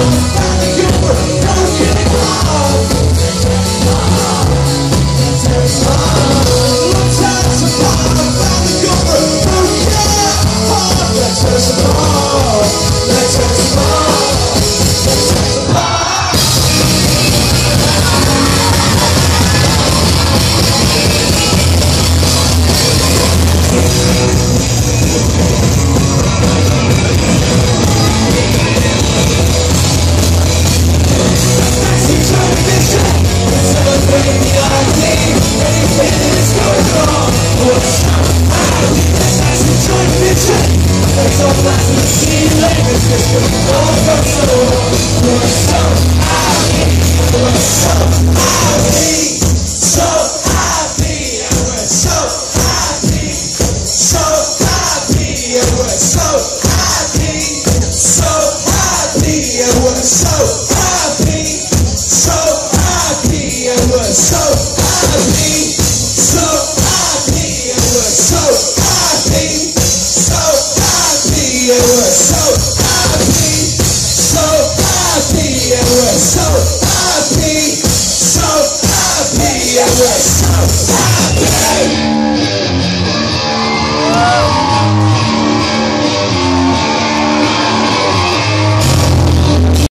us so happy, so happy, and we're so happy. fearless. Happy.